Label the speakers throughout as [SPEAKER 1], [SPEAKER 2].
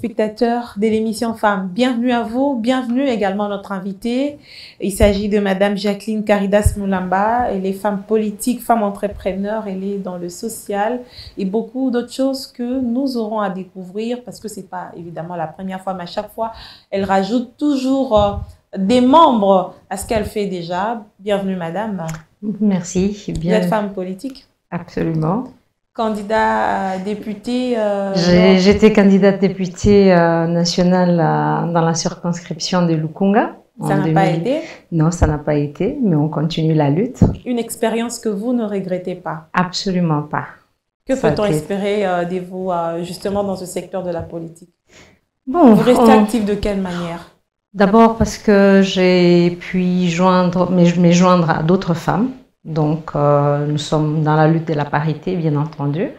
[SPEAKER 1] téléspectateurs de l'émission Femmes. Bienvenue à vous, bienvenue également à notre invitée. Il s'agit de Madame Jacqueline Caridas Moulamba. Elle est femme politique, femme entrepreneur, elle est dans le social et beaucoup d'autres choses que nous aurons à découvrir parce que c'est pas évidemment la première fois, mais à chaque fois, elle rajoute toujours euh, des membres à ce qu'elle fait déjà. Bienvenue Madame.
[SPEAKER 2] Merci.
[SPEAKER 1] Bien... Vous êtes femme politique
[SPEAKER 2] Absolument
[SPEAKER 1] candidat député euh,
[SPEAKER 2] J'étais candidate députée euh, nationale euh, dans la circonscription de Lukunga.
[SPEAKER 1] Ça n'a pas été
[SPEAKER 2] Non, ça n'a pas été, mais on continue la lutte.
[SPEAKER 1] Une expérience que vous ne regrettez pas
[SPEAKER 2] Absolument pas.
[SPEAKER 1] Que peut-on espérer de vous justement dans ce secteur de la politique? Bon, Vous restez actif de quelle manière?
[SPEAKER 2] D'abord parce que j'ai pu joindre, me joindre à d'autres femmes donc, euh, nous sommes dans la lutte de la parité, bien entendu.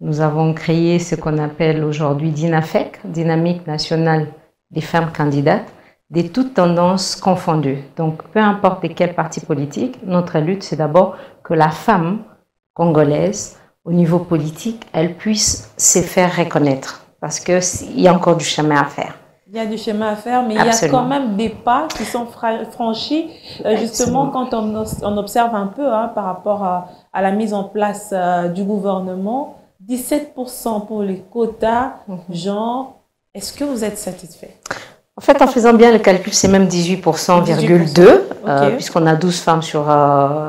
[SPEAKER 2] Nous avons créé ce qu'on appelle aujourd'hui DINAFEC, Dynamique nationale des femmes candidates, des toutes tendances confondues. Donc, peu importe de quel parti politique, notre lutte, c'est d'abord que la femme congolaise, au niveau politique, elle puisse se faire reconnaître. Parce qu'il y a encore du chemin à faire.
[SPEAKER 1] Il y a du chemin à faire, mais il y a quand même des pas qui sont franchis, euh, justement, quand on, observe un peu hein, par rapport à, la mise en place euh, du gouvernement. 17% pour les quotas, mhm. genre, est-ce que vous êtes satisfait?
[SPEAKER 2] En fait, en faisant bien le calcul, c'est même 18,2%, euh, puisqu'on a 12 femmes sur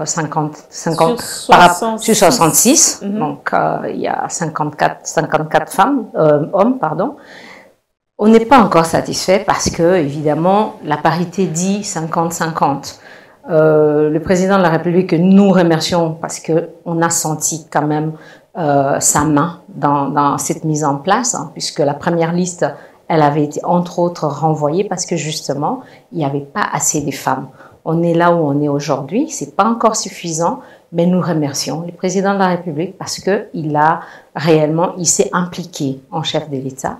[SPEAKER 2] 50, 50 sur, 66. Mhm. Donc, il y a 54, 54 femmes, hommes, pardon. On n'est pas encore satisfait parce que, évidemment, la parité dit 50-50. Euh, le président de la République, nous remercions parce qu'on a senti quand même euh, sa main dans, cette mise en place, hein, puisque la première liste, elle avait été entre autres renvoyée parce que justement, il n'y avait pas assez de femmes. On est là où on est aujourd'hui, c'est pas encore suffisant, mais nous remercions le président de la République parce que il a réellement, il s'est impliqué en chef de l'État.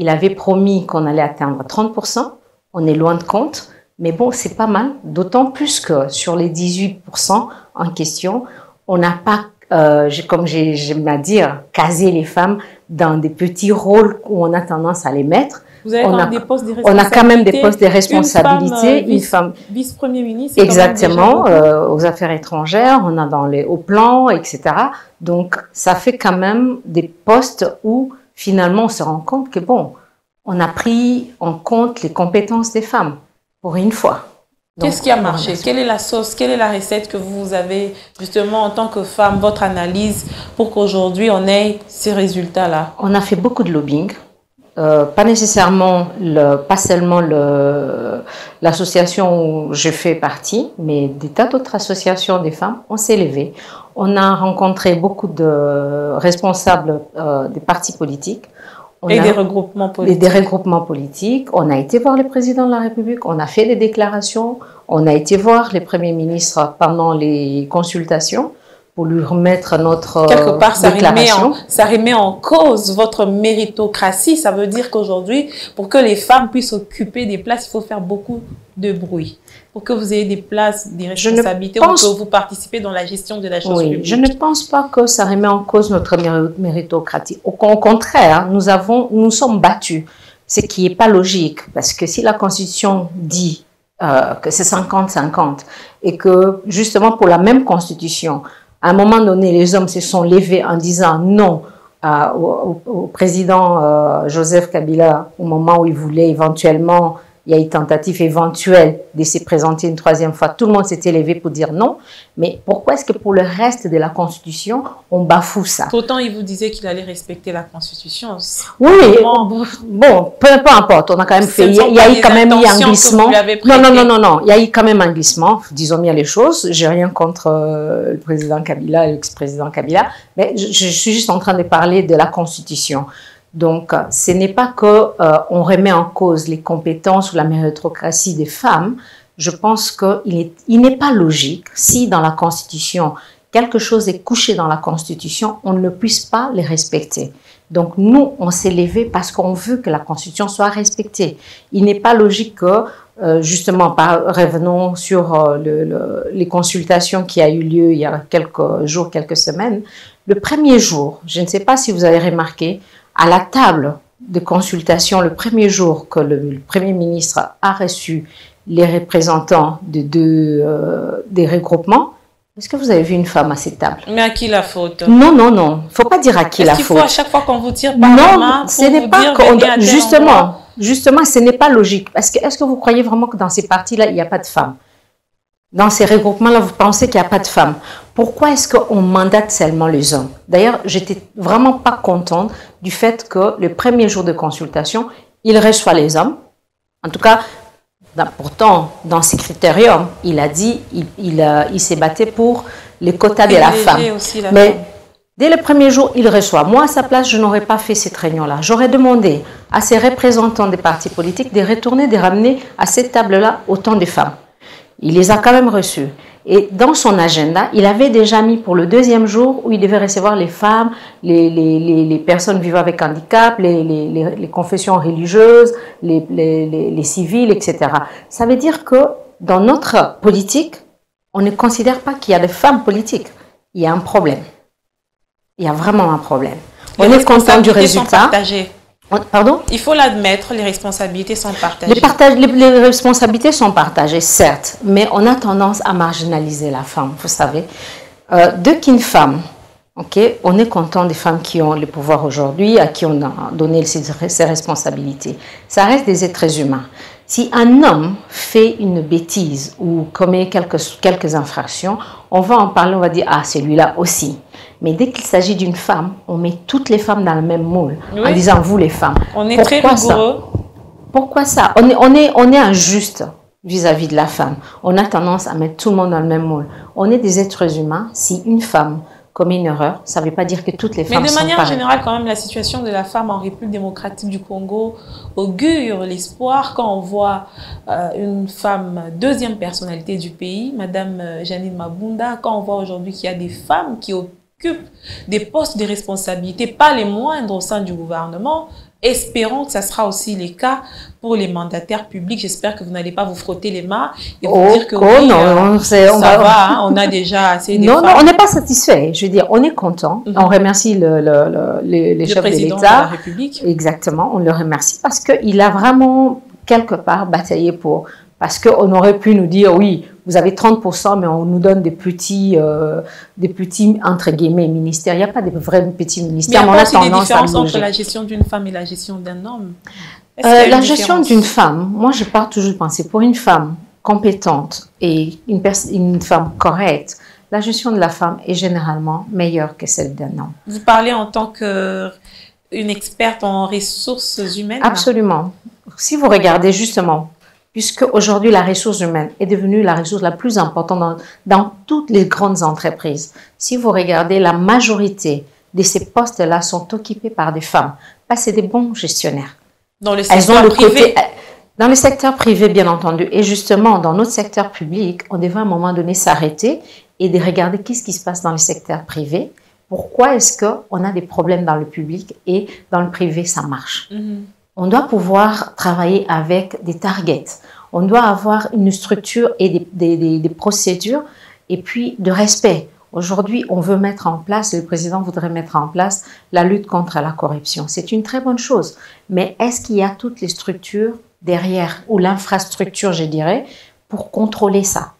[SPEAKER 2] Il avait promis qu'on allait atteindre 30%. On est loin de compte. Mais bon, c'est pas mal. D'autant plus que sur les 18% en question, on n'a pas, euh, comme j'aime à dire, casé les femmes dans des petits rôles où on a tendance à les mettre.
[SPEAKER 1] Vous avez
[SPEAKER 2] on,
[SPEAKER 1] a, des postes de
[SPEAKER 2] on a quand même des postes de responsabilité.
[SPEAKER 1] Une femme, vice-premier ministre.
[SPEAKER 2] Exactement, euh, aux affaires étrangères, on a dans les hauts plans, etc. Donc, ça fait quand même des postes où finalement, on se rend compte que, bon, on a pris en compte les compétences des femmes, pour une fois.
[SPEAKER 1] Qu'est-ce qui a marché? Quelle est la sauce? Quelle est la recette que vous avez justement en tant que femme, votre analyse pour qu'aujourd'hui on ait ces résultats-là?
[SPEAKER 2] On a fait beaucoup de lobbying. Euh, pas nécessairement, le, pas seulement l'association où je fais partie, mais des tas d'autres associations des femmes, on s'est levé. On a rencontré beaucoup de responsables euh, des partis politiques.
[SPEAKER 1] et des regroupements politiques.
[SPEAKER 2] des regroupements politiques. On a été voir le président de la République, on a fait des déclarations, on a été voir les premiers ministres pendant les consultations pour lui remettre notre
[SPEAKER 1] Quelque part, ça remet, en, ça remet en cause votre méritocratie. Ça veut dire qu'aujourd'hui, pour que les femmes puissent occuper des places, il faut faire beaucoup de bruit. Pour que vous ayez des places, des responsabilités, pense... que vous participez dans la gestion de la chose oui,
[SPEAKER 2] Je ne pense pas que ça remet en cause notre méritocratie. Au contraire, nous, avons, nous sommes battus, ce qui n'est pas logique. Parce que si la Constitution dit euh, que c'est 50-50 et que justement pour la même Constitution, à un moment donné, les hommes se sont levés en disant non euh, au, président euh, Joseph Kabila au moment où il voulait éventuellement il y a eu tentative éventuelle de se présenter une troisième fois. Tout le monde s'est élevé pour dire non. Mais pourquoi est-ce que pour le reste de la Constitution, on bafoue ça?
[SPEAKER 1] Pourtant, il vous disait qu'il allait respecter la Constitution.
[SPEAKER 2] Oui, bon, peu, importe. On a quand même fait. Il y a, eu quand même un glissement. Non, non, non, non, non. Il y a eu quand même un glissement. Disons bien les choses. J'ai rien contre euh, le président Kabila, l'ex-président Kabila. Mais je, je suis juste en train de parler de la Constitution. Donc, ce n'est pas que euh, on remet en cause les compétences ou la méritocratie des femmes. Je pense qu'il il n'est pas logique si dans la Constitution quelque chose est couché dans la Constitution, on ne puisse pas les respecter. Donc nous, on s'est levé parce qu'on veut que la Constitution soit respectée. Il n'est pas logique que, euh, justement, revenons sur euh, le, les consultations qui a eu lieu il y a quelques jours, quelques semaines. Le premier jour, je ne sais pas si vous avez remarqué, à la table de consultation, le premier jour que le, Premier ministre a reçu les représentants de deux, euh, des regroupements, est-ce que vous avez vu une femme à cette table?
[SPEAKER 1] Mais à qui la faute?
[SPEAKER 2] Non, non, non. faut pas dire à qui la faute.
[SPEAKER 1] Qu'il faut à chaque fois qu'on vous tire par
[SPEAKER 2] non,
[SPEAKER 1] la main
[SPEAKER 2] ce n'est pas justement, justement, ce n'est pas logique. Est-ce que, est-ce que vous croyez vraiment que dans ces partis-là, il n'y a pas de femmes? Dans ces regroupements-là, vous pensez qu'il n'y a pas de femmes? Pourquoi est-ce qu'on mandate seulement les hommes? D'ailleurs, j'étais vraiment pas contente du fait que le premier jour de consultation, il reçoit les hommes. En tout cas, pourtant, dans ses critériums, il a dit, il, il, euh, il s'est battu pour les quotas de la femme. Mais dès le premier jour, il reçoit. Moi, à sa place, je n'aurais pas fait cette réunion-là. J'aurais demandé à ces représentants des partis politiques de retourner, de ramener à cette table-là autant de femmes. Il les a quand même reçus. Et dans son agenda, il avait déjà mis pour le deuxième jour où il devait recevoir les femmes, les, les, les, personnes vivant avec handicap, les, confessions religieuses, les, civils, etc. Ça veut dire que dans notre politique, on ne considère pas qu'il y a des femmes politiques. Il y a un problème. Il y a vraiment un problème.
[SPEAKER 1] on est content du résultat.
[SPEAKER 2] Pardon?
[SPEAKER 1] Il faut l'admettre, les responsabilités sont partagées.
[SPEAKER 2] Les, les, responsabilités sont partagées, certes, mais on a tendance à marginaliser la femme, vous savez. Euh, dès qu'une femme, ok, on est content des femmes qui ont le pouvoir aujourd'hui, à qui on a donné ses, responsabilités. Ça reste des êtres humains. Si un homme fait une bêtise ou commet quelques, quelques infractions, on va en parler, on va dire, ah, celui-là aussi. Mais dès qu'il s'agit d'une femme, on met toutes les femmes dans le même moule en disant vous les femmes.
[SPEAKER 1] On est très rigoureux.
[SPEAKER 2] Pourquoi ça on est, on, est, on est injuste vis-à-vis de la femme. On a tendance à mettre tout le monde dans le même moule. On est des êtres humains. Si une femme commet une erreur, ça ne veut pas dire que toutes les femmes sont
[SPEAKER 1] Mais de manière
[SPEAKER 2] générale,
[SPEAKER 1] quand même, la situation de la femme en République démocratique du Congo augure l'espoir quand on voit euh, une femme deuxième personnalité du pays, Madame euh, Janine Mabunda, quand on voit aujourd'hui qu'il y a des femmes qui des postes de responsabilité, pas les moindres au sein du gouvernement. Espérons que ça sera aussi le cas pour les mandataires publics. J'espère que vous n'allez pas vous frotter les mains et vous
[SPEAKER 2] oh,
[SPEAKER 1] dire que
[SPEAKER 2] oh non,
[SPEAKER 1] euh, ça on va, hein, on a déjà assez de
[SPEAKER 2] Non, non, on n'est pas satisfait. Je veux dire, on est content. Mhm. On remercie le, le, le, les chefs de l'État. De la
[SPEAKER 1] République.
[SPEAKER 2] Exactement, on le remercie parce qu'il a vraiment quelque part bataillé pour parce qu'on aurait pu nous dire, oui, vous avez 30%, mais on nous donne des petits, euh, des petits entre guillemets, ministères. Il n'y a pas de vrais petits ministères.
[SPEAKER 1] Mais il y a, pas des différences entre la gestion d'une femme et la gestion d'un homme?
[SPEAKER 2] Euh, La gestion d'une femme, moi je pars toujours de penser, pour une femme compétente et une, une femme correcte, la gestion de la femme est généralement meilleure que celle d'un homme.
[SPEAKER 1] Vous parlez en tant qu'une experte en ressources humaines?
[SPEAKER 2] Absolument. Si vous regardez justement puisque aujourd'hui la ressource humaine est devenue la ressource la plus importante dans, toutes les grandes entreprises. Si vous regardez, la majorité de ces postes-là sont occupés par des femmes. c'est des bons gestionnaires.
[SPEAKER 1] Dans le secteur privé
[SPEAKER 2] Dans le secteur privé, bien entendu. Et justement, dans notre secteur public, on devrait à un moment donné s'arrêter et de regarder qu'est-ce qui se passe dans le secteur privé. Pourquoi est-ce qu'on a des problèmes dans le public et dans le privé, ça marche? Mm-hmm on doit pouvoir travailler avec des targets. On doit avoir une structure et des, procédures et puis de respect. Aujourd'hui, on veut mettre en place, le président voudrait mettre en place la lutte contre la corruption. C'est une très bonne chose. Mais est-ce qu'il y a toutes les structures derrière, ou l'infrastructure, je dirais, pour contrôler ça?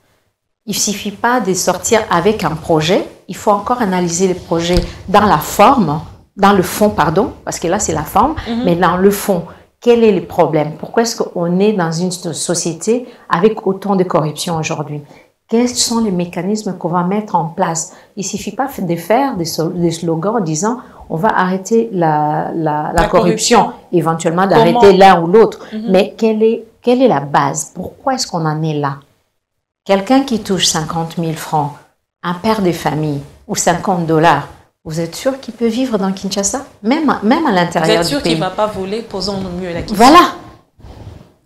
[SPEAKER 2] Il ne suffit pas de sortir avec un projet, il faut encore analyser le projet dans la forme, dans le fond, pardon, parce que là c'est la forme, mhm. mais dans le fond, quel est le problème? Pourquoi est-ce qu'on est dans une société avec autant de corruption aujourd'hui? Quels sont les mécanismes qu'on va mettre en place? Il suffit pas de faire des, slogans en disant on va arrêter la, corruption. éventuellement d'arrêter l'un ou l'autre. Mhm. Mais quelle est, quelle est la base? Pourquoi est-ce qu'on en est là? Quelqu'un qui touche 50 000 francs, un père de famille ou 50 dollars, vous êtes sûr qu'il peut vivre dans Kinshasa? Même, même à l'intérieur du pays Vous êtes
[SPEAKER 1] sûr qu'il ne va pas voler Posons mieux la question.
[SPEAKER 2] Voilà.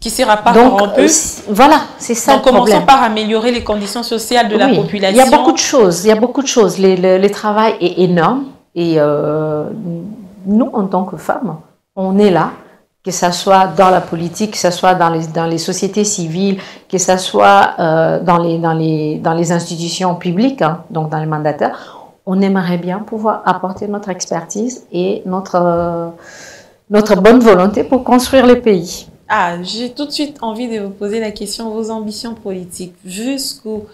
[SPEAKER 1] Qui ne sera pas Donc, corrompu? euh,
[SPEAKER 2] Voilà, c'est ça
[SPEAKER 1] Donc, commençons par améliorer les conditions sociales de la population.
[SPEAKER 2] Il y a beaucoup de choses. Il y a beaucoup de choses. Le, travail est énorme. Et euh, nous, en tant que femmes, on est là, que ce soit dans la politique, que ce soit dans les, dans les sociétés civiles, que ce soit euh, dans, les, dans, les, dans les institutions publiques, hein, donc dans les mandataires on aimerait bien pouvoir apporter notre expertise et notre, notre bonne volonté pour construire le pays.
[SPEAKER 1] Ah, j'ai tout de suite envie de vous poser la question, vos ambitions politiques, jusqu'où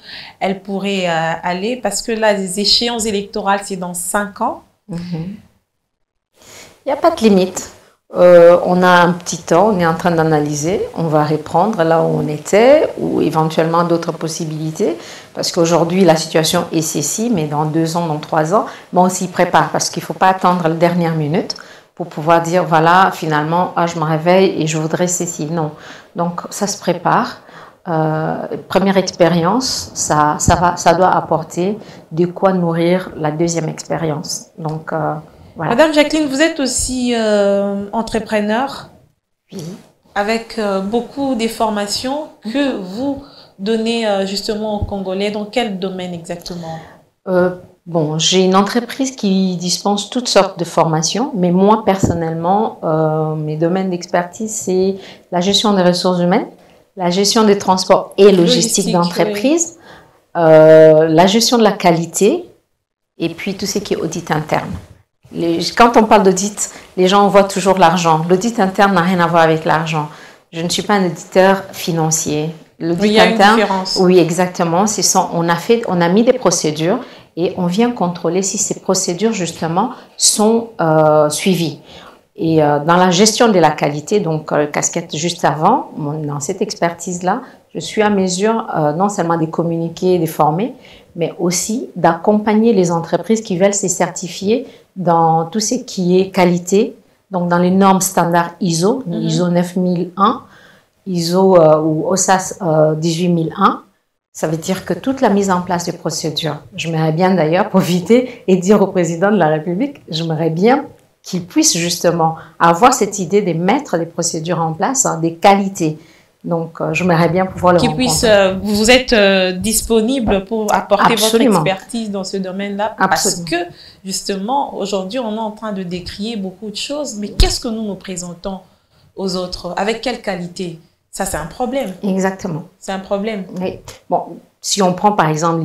[SPEAKER 1] elles pourraient euh, aller, parce que là, les échéances électorales, c'est dans cinq ans.
[SPEAKER 2] Il n'y a pas de limite. Euh, on a un petit temps, on est en train d'analyser, on va reprendre là où on était, ou éventuellement d'autres possibilités, parce qu'aujourd'hui la situation est ceci, mais dans deux ans, dans trois ans, bon, on s'y prépare, parce qu'il ne faut pas attendre la dernière minute pour pouvoir dire, voilà, finalement, ah, je me réveille et je voudrais ceci. Non. Donc ça se prépare. Euh, première expérience, ça, ça, va, ça doit apporter de quoi nourrir la deuxième expérience. Donc, euh,
[SPEAKER 1] Madame Jacqueline, vous êtes aussi euh, entrepreneur.
[SPEAKER 2] Oui.
[SPEAKER 1] avec euh, beaucoup des formations que vous donnez euh, justement aux Congolais. Dans quel domaine exactement?
[SPEAKER 2] Bon, j'ai une entreprise qui dispense toutes sortes de formations, mais moi personnellement, mes domaines d'expertise, c'est la gestion des ressources humaines, la gestion des transports et logistique, d'entreprise, la gestion de la qualité, et puis tout ce qui est audit interne quand on parle d'audit, les gens voient toujours l'argent. L'audit interne n'a rien à voir avec l'argent. Je ne suis pas un auditeur financier.
[SPEAKER 1] L'audit interne, une
[SPEAKER 2] oui, exactement. C'est on a fait, on a mis des procédures et on vient contrôler si ces procédures justement sont euh, suivies. Et euh, dans la gestion de la qualité, donc euh, casquette juste avant, dans cette expertise-là, je suis à mesure non seulement de communiquer, de former, mais aussi d'accompagner les entreprises qui veulent se certifier dans tout ce qui est qualité, donc dans les normes standards ISO, mhm. ISO 9001, ISO euh, ou OSAS 18001. Euh, Ça veut dire que toute la mise en place des procédures, je m'aimerais bien d'ailleurs profiter et dire au président de la République, j'aimerais bien qu'il puisse justement avoir cette idée de mettre des procédures en place, hein, des qualités. Donc, euh, j'aimerais bien pouvoir le
[SPEAKER 1] Qui puisse, euh, vous êtes euh, disponible pour apporter votre expertise dans ce domaine-là parce que justement, aujourd'hui, on est en train de décrier beaucoup de choses, mais qu'est-ce que nous nous présentons aux autres? Avec quelle qualité? Ça, c'est un problème.
[SPEAKER 2] Exactement.
[SPEAKER 1] C'est un problème.
[SPEAKER 2] Oui. Bon, si on prend par exemple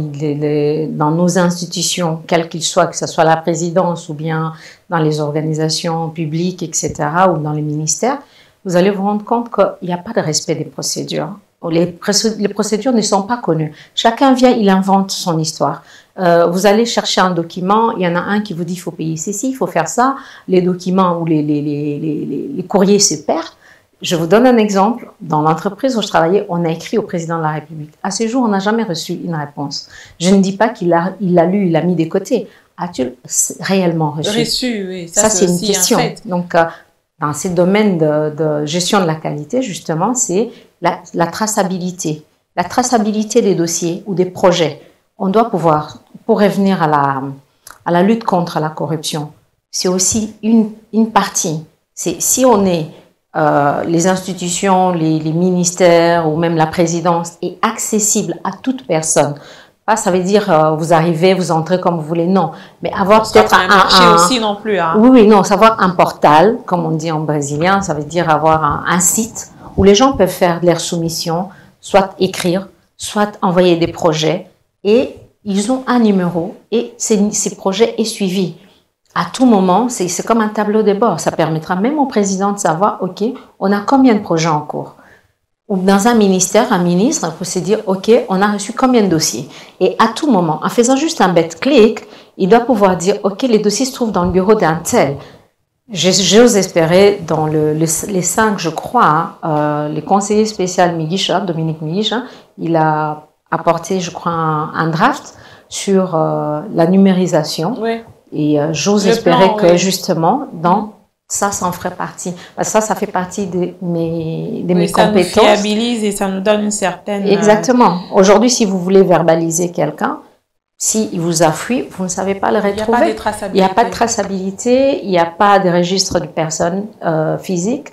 [SPEAKER 2] dans nos institutions, quelles qu'ils soient, que ce soit la présidence ou bien dans les organisations publiques, etc., ou dans les ministères, vous allez vous rendre compte qu'il n'y a pas de respect des procédures. Les, procédures ne sont pas connues. Chacun vient, il invente son histoire. Euh, vous allez chercher un document, il y en a un qui vous dit il faut payer ceci, il faut faire ça. Les documents ou les, les, les, les courriers se perdent. Je vous donne un exemple. Dans l'entreprise où je travaillais, on a écrit au président de la République. À ce jour, on n'a jamais reçu une réponse. Je ne dis pas qu'il l'a il a lu, il l'a mis de côté. As-tu réellement reçu?
[SPEAKER 1] Reçu, oui.
[SPEAKER 2] Ça, c'est une question. Donc, euh, ces domaines de, gestion de la qualité, justement, c'est la, traçabilité. La traçabilité des dossiers ou des projets. On doit pouvoir, pour revenir à la, lutte contre la corruption, c'est aussi une, une partie. C'est si on est euh, les institutions, les, les, ministères ou même la présidence est accessible à toute personne pas, ça veut dire euh, vous arrivez, vous entrez comme vous voulez, non. Mais avoir peut-être un,
[SPEAKER 1] un, aussi non plus. Hein.
[SPEAKER 2] Oui, oui, non, savoir un portal, comme on dit en brésilien, ça veut dire avoir un, un site où les gens peuvent faire leurs soumissions, soit écrire, soit envoyer des projets, et ils ont un numéro et ces, ces projets est suivi. À tout moment, c'est comme un tableau de bord. Ça permettra même au président de savoir, OK, on a combien de projets en cours ou dans un ministère, un ministre peut se dire, OK, on a reçu combien de dossiers? Et à tout moment, en faisant juste un bête clic, il doit pouvoir dire, OK, les dossiers se trouvent dans le bureau d'un tel. J'ose espérer, dans le, les cinq, je crois, hein, euh, les conseillers spéciaux Migisha, Dominique Migisha, il a apporté, je crois, un, draft sur euh, la numérisation.
[SPEAKER 1] Oui.
[SPEAKER 2] Et euh, j'ose espérer que, justement, dans ça, ça en ferait partie. Ça, ça fait partie de mes, de mes compétences. Ça nous
[SPEAKER 1] fiabilise et ça nous donne une certaine... Euh,
[SPEAKER 2] Exactement. Aujourd'hui, si vous voulez verbaliser quelqu'un, s'il vous a fui, vous ne savez pas le retrouver.
[SPEAKER 1] Il n'y
[SPEAKER 2] a pas de traçabilité. Il n'y a pas de registre de personnes euh, physiques.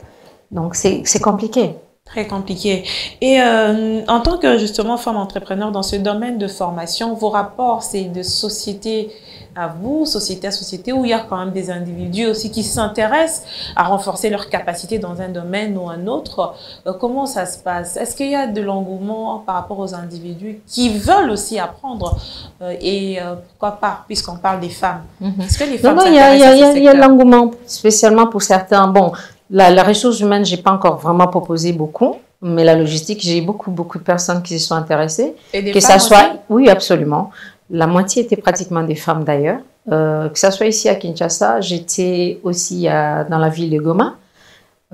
[SPEAKER 2] Donc, c'est compliqué.
[SPEAKER 1] Très compliqué. Et euh, en tant que justement femme entrepreneur dans ce domaine de formation, vos rapports, c'est de société à vous, société à société, où il y a quand même des individus aussi qui s'intéressent à renforcer leurs capacités dans un domaine ou un autre. Euh, comment ça se passe? Est-ce qu'il y a de l'engouement par rapport aux individus qui veulent aussi apprendre euh, Et euh, pourquoi pas, puisqu'on parle des femmes?
[SPEAKER 2] Mhm. Est-ce que les femmes non, non, il y a, l'engouement, spécialement pour certains. Bon, la, la ressource humaine, j'ai pas encore vraiment proposé beaucoup. Mais la logistique, j'ai beaucoup, beaucoup de personnes qui se sont intéressées.
[SPEAKER 1] Et des que ça soit,
[SPEAKER 2] oui, absolument. La moitié était pratiquement des femmes d'ailleurs. Euh, que ce soit ici à Kinshasa, j'étais aussi dans la ville de Goma.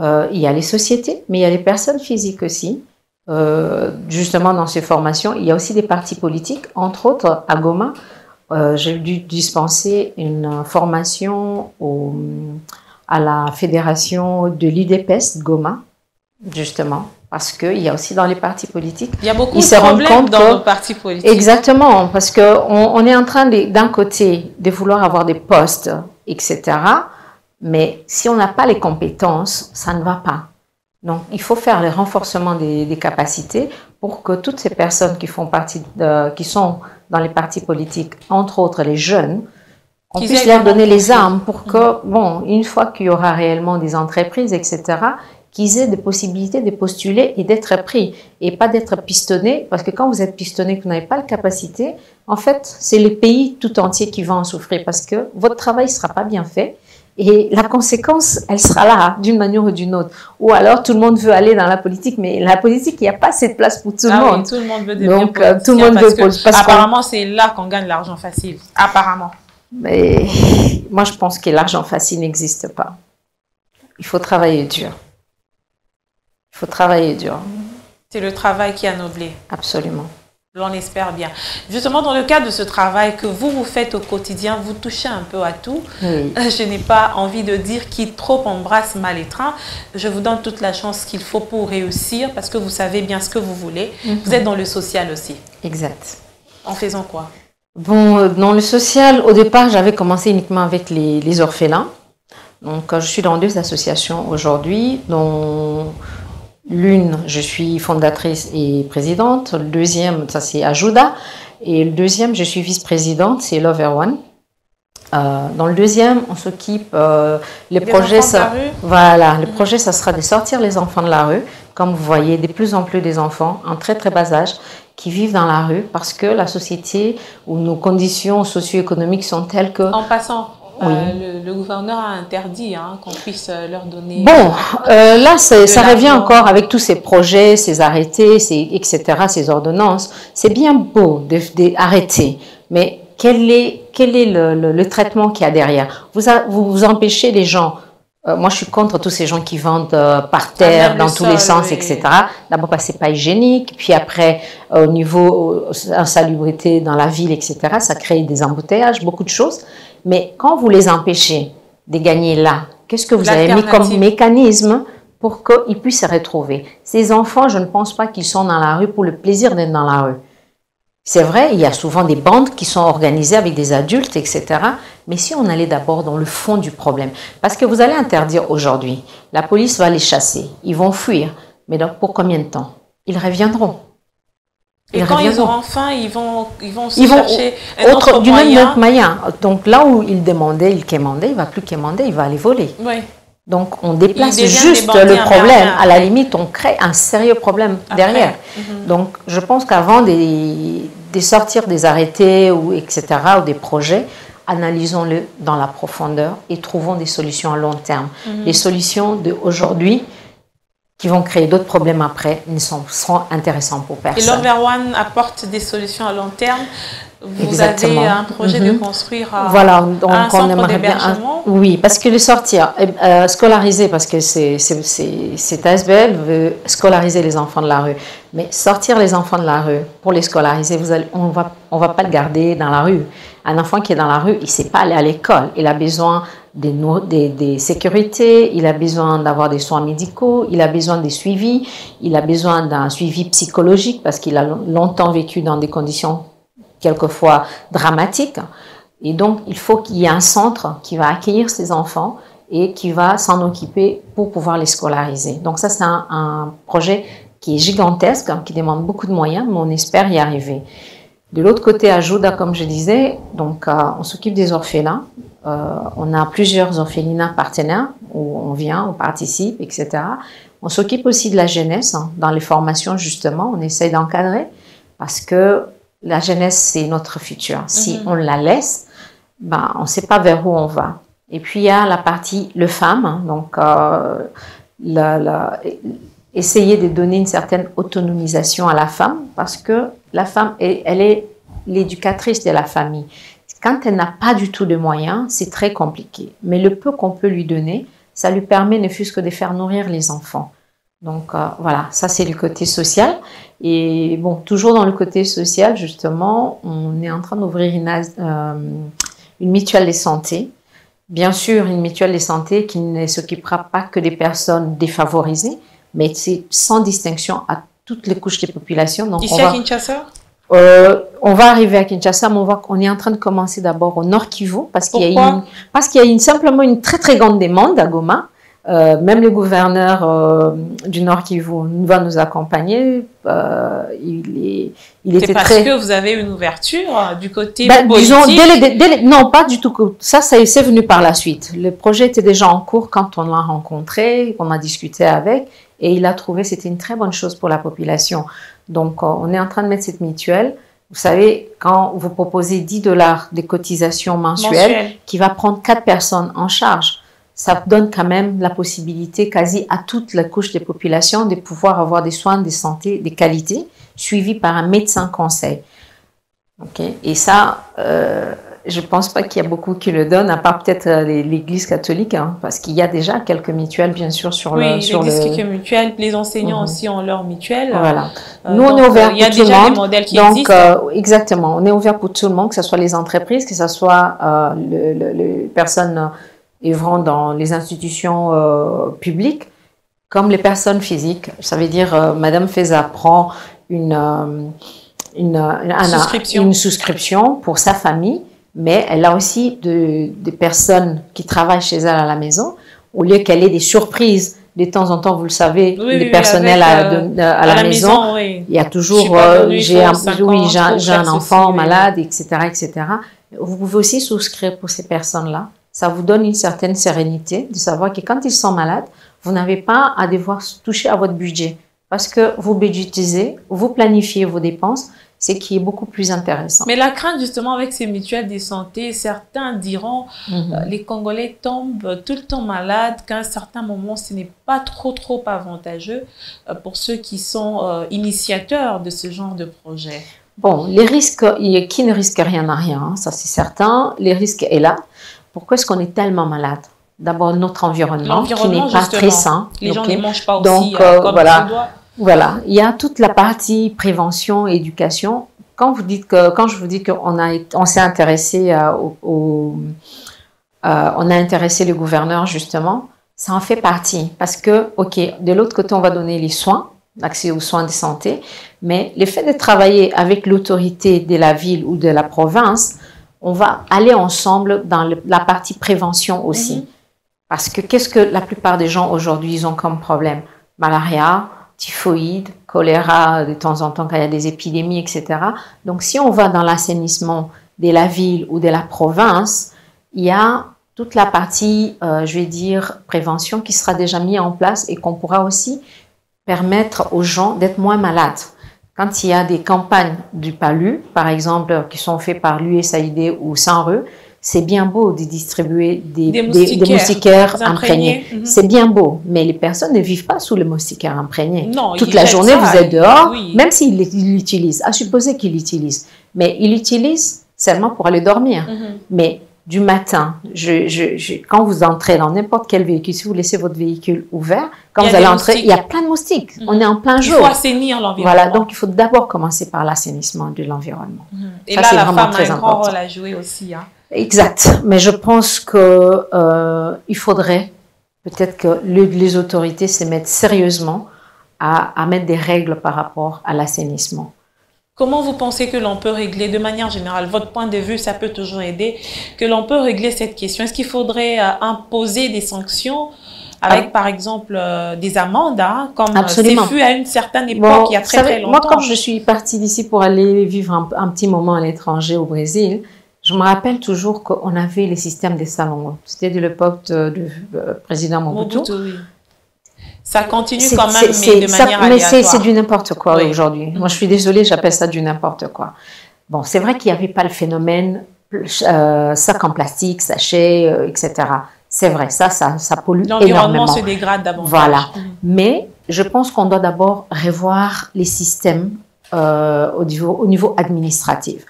[SPEAKER 2] Euh, il y a les sociétés, mais il y a les personnes physiques aussi. Euh, justement, dans ces formations, il y a aussi des partis politiques. Entre autres, à Goma, j'ai dû dispenser une formation à la fédération de l'IDPES Goma, justement parce qu'il y a aussi dans les partis politiques.
[SPEAKER 1] Il y a beaucoup de problèmes dans nos partis politiques.
[SPEAKER 2] Exactement, parce qu'on on est en train d'un côté de vouloir avoir des postes, etc. Mais si on n'a pas les compétences, ça ne va pas. Donc, il faut faire le renforcement des, des capacités pour que toutes ces personnes qui font partie, de, qui sont dans les partis politiques, entre autres les jeunes, on puisse leur donner les armes pour que, bon, une fois qu'il y aura réellement des entreprises, etc., qu'ils aient des possibilités de postuler et d'être pris et pas d'être pistonné parce que quand vous êtes pistonné que vous n'avez pas la capacité, en fait, c'est le pays tout entier qui va en souffrir parce que votre travail ne sera pas bien fait et la conséquence, elle sera là d'une manière ou d'une autre. Ou alors tout le monde veut aller dans la politique, mais la politique, il n'y a pas cette place pour tout le ah monde.
[SPEAKER 1] Oui, tout le monde veut devenir Donc, euh, tout le monde veut parce que, apparemment, c'est là qu'on gagne l'argent facile. Apparemment.
[SPEAKER 2] Mais moi, je pense que l'argent facile n'existe pas. Il faut travailler dur. Faut travailler dur.
[SPEAKER 1] C'est le travail qui a noblé.
[SPEAKER 2] Absolument.
[SPEAKER 1] L'on espère bien. Justement, dans le cadre de ce travail que vous vous faites au quotidien, vous touchez un peu à tout. Je n'ai pas envie de dire qui trop embrasse mal étreint. Je vous donne toute la chance qu'il faut pour réussir parce que vous savez bien ce que vous voulez. Mhm. Vous êtes dans le social aussi.
[SPEAKER 2] Exact.
[SPEAKER 1] En faisant quoi?
[SPEAKER 2] Bon, euh, dans le social, au départ, j'avais commencé uniquement avec les, les orphelins. Donc, je suis dans deux associations aujourd'hui, dont L'une, je suis fondatrice et présidente. Le deuxième, ça c'est Ajuda. Et le deuxième, je suis vice-présidente, c'est Lover One. Euh, dans le deuxième, on s'occupe euh, les, projets. Ça, voilà, le projet, ça sera de sortir les enfants de la rue. Comme vous voyez, de plus en plus des enfants en très très bas âge qui vivent dans la rue parce que la société ou nos conditions socio-économiques sont telles que.
[SPEAKER 1] En passant, euh, le, gouverneur a interdit hein, qu'on puisse euh, leur donner.
[SPEAKER 2] Bon, euh, là, ça revient encore avec tous ces projets, ces arrêtés, ces, etc., ces ordonnances. C'est bien beau d'arrêter, mais quel est, quel est le, le, traitement qu'il y a derrière? Vous, vous, empêchez les gens. Moi, je suis contre tous ces gens qui vendent par terre, dans tous les sens, etc. D'abord parce que c'est pas hygiénique, puis après, au niveau insalubrité dans la ville, etc., ça crée des embouteillages, beaucoup de choses. Mais quand vous les empêchez de gagner là, qu'est-ce que vous avez mis comme mécanisme pour qu'ils puissent se retrouver? Ces enfants, je ne pense pas qu'ils sont dans la rue pour le plaisir d'être dans la rue. C'est vrai, il y a souvent des bandes qui sont organisées avec des adultes, etc. Mais si on allait d'abord dans le fond du problème, parce que vous allez interdire aujourd'hui, la police va les chasser, ils vont fuir, mais donc pour combien de temps? Ils reviendront.
[SPEAKER 1] Et quand ils auront faim, ils vont, ils vont se chercher un autre,
[SPEAKER 2] du même moyen. Donc là où ils demandaient, ils quémandaient, il va plus quémander, il va aller voler.
[SPEAKER 1] Oui.
[SPEAKER 2] Donc on déplace juste le problème. À la limite, on crée un sérieux problème derrière. Mhm. Donc je pense qu'avant de, sortir des arrêtés ou etc. ou des projets, analysons-le dans la profondeur et trouvons des solutions à long terme. Mhm. Les solutions d'aujourd'hui qui vont créer d'autres problèmes après, ne sont, seront intéressants pour personne.
[SPEAKER 1] Et l'Over One apporte des solutions à long terme. Vous avez un projet de mhm. construire
[SPEAKER 2] voilà, donc un on aimerait bien oui, parce que le sortir, euh, euh, scolariser, parce que c'est ASBL veut scolariser les enfants de la rue, mais sortir les enfants de la rue pour les scolariser, vous allez, on va on va pas le garder dans la rue. Un enfant qui est dans la rue, il sait pas aller à l'école, il a besoin des, des, sécurités, il a besoin d'avoir des soins médicaux, il a besoin des suivis, il a besoin d'un suivi psychologique parce qu'il a longtemps vécu dans des conditions quelquefois dramatiques. Et donc, il faut qu'il y ait un centre qui va accueillir ces enfants et qui va s'en occuper pour pouvoir les scolariser. Donc ça, c'est un, projet qui est gigantesque, hein, qui demande beaucoup de moyens, mais on espère y arriver. De l'autre côté, à Jouda, comme je disais, donc euh, on s'occupe des orphelins. Euh, on a plusieurs orphelinats partenaires où on vient, on participe, etc. On s'occupe aussi de la jeunesse hein, dans les formations justement. On essaye d'encadrer parce que la jeunesse c'est notre futur. Si mhm. on la laisse, ben on ne sait pas vers où on va. Et puis il y a la partie le femme, hein, donc euh, essayer de donner une certaine autonomisation à la femme parce que la femme, elle est l'éducatrice de la famille. Quand elle n'a pas du tout de moyens, c'est très compliqué. Mais le peu qu'on peut lui donner, ça lui permet ne fût-ce que de faire nourrir les enfants. Donc euh, voilà, ça c'est le côté social. Et bon, toujours dans le côté social, justement, on est en train d'ouvrir une, euh, une mutuelle de santé. Bien sûr, une mutuelle de santé qui ne s'occupera pas que des personnes défavorisées, mais c'est sans distinction à toutes les couches des populations.
[SPEAKER 1] Donc, Ici à Kinshasa?
[SPEAKER 2] Euh, on va arriver à Kinshasa, mais on, va, on est en train de commencer d'abord au Nord Kivu parce qu'il y a, une, parce qu'il y a une, simplement une très très grande demande à Goma. Euh, même le gouverneur euh, du Nord Kivu va nous accompagner. Euh, il est, il
[SPEAKER 1] était parce que vous avez une ouverture euh, du côté ben, politique.
[SPEAKER 2] Disons, non, pas du tout. Ça, ça c'est venu par la suite. Le projet était déjà en cours quand on l'a rencontré, on a discuté avec, et il a trouvé c'était une très bonne chose pour la population. Donc, euh, on est en train de mettre cette mutuelle. Vous savez, quand vous proposez 10 dollars des cotisations mensuelles, qui va prendre 4 personnes en charge, ça donne quand même la possibilité quasi à toute la couche des populations de pouvoir avoir des soins de santé de qualité suivis par un médecin conseil. Ok, Et ça, euh, je pense pas qu'il y a beaucoup qui le donnent, à part peut-être euh, l'Église catholique, hein, parce qu'il y a déjà quelques mutuelles, bien sûr, sur
[SPEAKER 1] oui,
[SPEAKER 2] le. sur
[SPEAKER 1] quelques mutuelles, les enseignants mhm. aussi ont leur mutuelle.
[SPEAKER 2] Voilà. Euh, Nous, on est ouvert pour tout le monde. Des modèles qui donc, euh, exactement, on est ouvert pour tout le monde, que ce soit les entreprises, que ce soit les personnes œuvrant dans les institutions publiques, comme les personnes physiques. Ça veut dire, Madame Feza prend une, une,
[SPEAKER 1] souscription.
[SPEAKER 2] une souscription pour sa famille mais elle a aussi des personnes qui travaillent chez elle à la maison, au lieu qu'elle ait des surprises. De temps en temps, vous le savez, les personnels euh, à, la, maison, il y a toujours, euh, j'ai un, oui, j'ai un enfant malade, etc., etc. Vous pouvez aussi souscrire pour ces personnes-là. Ça vous donne une certaine sérénité de savoir que quand ils sont malades, vous n'avez pas à devoir toucher à votre budget parce que vous budgétisez, vous planifiez vos dépenses ce qui est beaucoup plus intéressant.
[SPEAKER 1] Mais la crainte justement avec ces mutuelles de santé, certains diront euh, les Congolais tombent tout le temps malades, qu'à un certain moment ce n'est pas trop trop avantageux euh, pour ceux qui sont euh, initiateurs de ce genre de projet.
[SPEAKER 2] Bon, les risques, qui ne risque rien à rien, hein, ça c'est certain, les risques est là. Pourquoi est-ce qu'on est tellement malade? D'abord notre environnement, qui n'est pas très sain.
[SPEAKER 1] Les gens ne mangent pas
[SPEAKER 2] aussi Donc, comme voilà. Voilà, il y a toute la partie prévention, éducation. Quand vous dites que, quand je vous dis qu'on a, on s'est intéressé euh, au, euh, on a intéressé le gouverneur justement, ça en fait partie parce que, ok, de l'autre côté, on va donner les soins, l'accès aux soins de santé, mais le fait de travailler avec l'autorité de la ville ou de la province, on va aller ensemble dans la partie prévention aussi. Mm-hmm. Parce que qu'est-ce que la plupart des gens aujourd'hui ils ont comme problème? Malaria, typhoïde, choléra de temps en temps quand il y a des épidémies, etc. Donc si on va dans l'assainissement de la ville ou de la province, il y a toute la partie, euh, je vais dire, prévention qui sera déjà mise en place et qu'on pourra aussi permettre aux gens d'être moins malades. Quand il y a des campagnes du PALU, par exemple, qui sont faites par l'USAID ou SANRE, c'est bien beau de distribuer des, moustiquaires, imprégnés. Mhm. C'est bien beau, mais les personnes ne vivent pas sous le moustiquaire imprégné.
[SPEAKER 1] Non,
[SPEAKER 2] Toute la journée, vous êtes dehors, même s'ils l'utilisent, à supposer qu'ils l'utilisent. Mais ils l'utilisent seulement pour aller dormir. Mhm. Mais du matin, je, quand vous entrez dans n'importe quel véhicule, si vous laissez votre véhicule ouvert, quand vous allez entrer, il y a plein de moustiques. Mhm. On est en plein jour.
[SPEAKER 1] Il faut assainir l'environnement.
[SPEAKER 2] Voilà, donc il faut d'abord commencer par l'assainissement de l'environnement.
[SPEAKER 1] Et là, la femme a un grand rôle à jouer aussi. Hein.
[SPEAKER 2] Exact. Mais je pense que euh, il faudrait peut-être que les autorités se mettent sérieusement à, à, mettre des règles par rapport à l'assainissement.
[SPEAKER 1] Comment vous pensez que l'on peut régler, de manière générale, votre point de vue, ça peut toujours aider, que l'on peut régler cette question? Est-ce qu'il faudrait euh, imposer des sanctions avec, ah. par exemple, euh, des amendes, hein, comme c'est fut à une certaine époque, il y a très, très longtemps
[SPEAKER 2] Moi, quand je suis partie d'ici pour aller vivre un, petit moment à l'étranger, au Brésil, je me rappelle toujours qu'on avait les systèmes des salons. C'était de l'époque du euh, président Mobutu. Mobutu oui.
[SPEAKER 1] Ça continue quand même, mais de manière
[SPEAKER 2] Mais c'est du n'importe quoi aujourd'hui. Moi, je suis désolée, j'appelle ça du n'importe quoi. Bon, c'est vrai qu'il n'y avait pas le phénomène euh, sac en plastique, sachet, euh, etc. C'est vrai, ça, ça, ça pollue énormément. L'environnement
[SPEAKER 1] se dégrade davantage.
[SPEAKER 2] Voilà. Mm. Mais je pense qu'on doit d'abord revoir les systèmes euh, au, niveau, au niveau administratif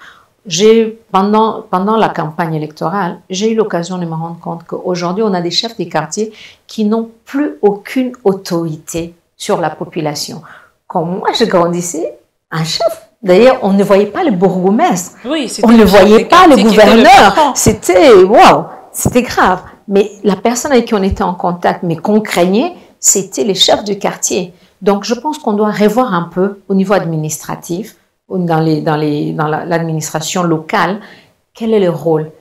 [SPEAKER 2] j'ai pendant pendant la campagne électorale, j'ai eu l'occasion de me rendre compte qu'aujourd'hui, on a des chefs des quartiers qui n'ont plus aucune autorité sur la population. Quand moi je grandissais, un chef D'ailleurs, on ne voyait pas le bourgmestre. Oui, on ne voyait pas le gouverneur. C'était waouh, c'était grave. Mais la personne avec qui on était en contact, mais qu'on craignait, c'était les chefs du quartier. Donc, je pense qu'on doit revoir un peu au niveau administratif dans les dans les dans l'administration locale, quel est le rôle?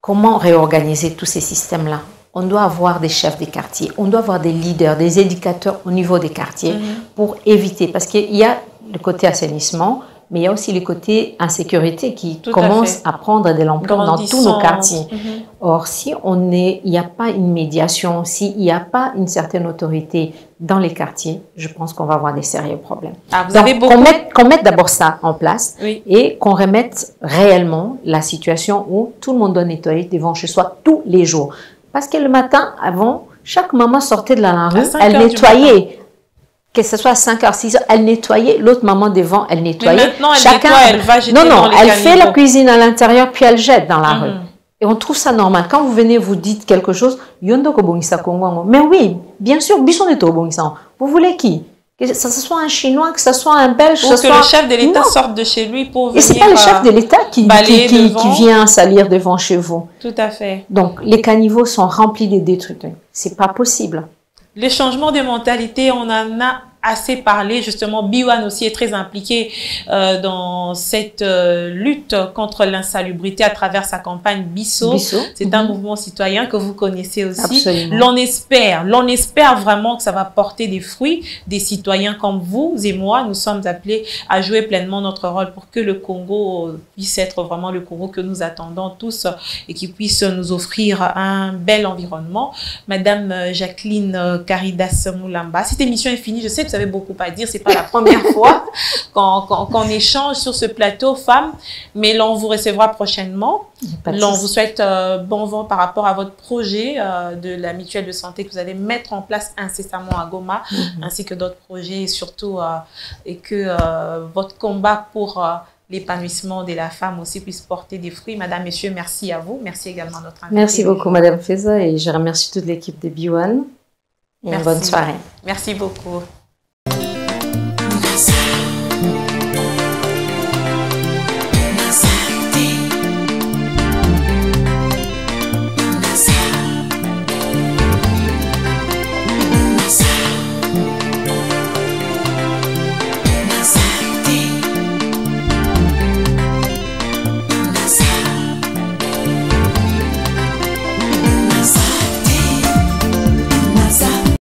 [SPEAKER 2] Comment réorganiser tous ces systèmes-là? On doit avoir des chefs des quartiers, on doit avoir des leaders, des éducateurs au niveau des quartiers mhm. pour éviter, parce qu'il y a le côté assainissement, mais il y a aussi le côté insécurité qui commence à, prendre de l'ampleur dans tous nos quartiers. Mhm. Or, si on est, il n'y a pas une médiation, s'il n'y a pas une certaine autorité dans les quartiers, je pense qu'on va avoir des sérieux problèmes. Ah, vous Donc, beaucoup... qu'on mette, d'abord ça en place et qu'on remette réellement la situation où tout le monde doit nettoyer devant chez soi tous les jours. Parce que le matin, avant, chaque maman sortait de la rue, elle nettoyait que ce soit à 5 h 6 h elle nettoyait, l'autre maman devant, elle nettoyait.
[SPEAKER 1] Mais maintenant, elle Chacun, nettoie, elle va jeter
[SPEAKER 2] Non, non,
[SPEAKER 1] dans les
[SPEAKER 2] elle fait la cuisine à l'intérieur, puis elle jette dans la mm. rue. Et on trouve ça normal. Quand vous venez, vous dites quelque chose, yondo Mais oui, bien sûr, Vous voulez qui? Que ce soit un Chinois, que ce soit un Belge,
[SPEAKER 1] Ou
[SPEAKER 2] que,
[SPEAKER 1] le chef de l'État sorte de chez lui pour venir.
[SPEAKER 2] Et c'est pas le chef de l'État qui, qui, qui, qui, vient salir devant chez vous.
[SPEAKER 1] Tout à fait.
[SPEAKER 2] Donc les caniveaux sont remplis de détruits. C'est pas possible.
[SPEAKER 1] Les changements de mentalité, on en a assez parlé. Justement, Biwan aussi est très impliqué euh, dans cette euh, lutte contre l'insalubrité à travers sa campagne Bisso. C'est un mhm. mouvement citoyen que vous connaissez aussi. L'on espère, l'on espère vraiment que ça va porter des fruits. Des citoyens comme vous et moi, nous sommes appelés à jouer pleinement notre rôle pour que le Congo puisse être vraiment le Congo que nous attendons tous et qui puisse nous offrir un bel environnement. Madame Jacqueline Caridas Moulamba, cette émission est finie. Je sais que vous avez beaucoup à dire. C'est pas la première fois qu'on échange sur ce plateau femmes, mais l'on vous recevra prochainement. L'on vous souhaite euh, bon vent par rapport à votre projet euh, de la mutuelle de santé que vous allez mettre en place incessamment à Goma, mhm. ainsi que d'autres projets, surtout euh, et que votre combat pour l'épanouissement de la femme aussi puisse porter des fruits. Madame, Messieurs, merci à vous. Merci également à notre invité.
[SPEAKER 2] Merci beaucoup, Madame Feza, et je remercie toute l'équipe de B1. Une bonne soirée.
[SPEAKER 1] Merci beaucoup.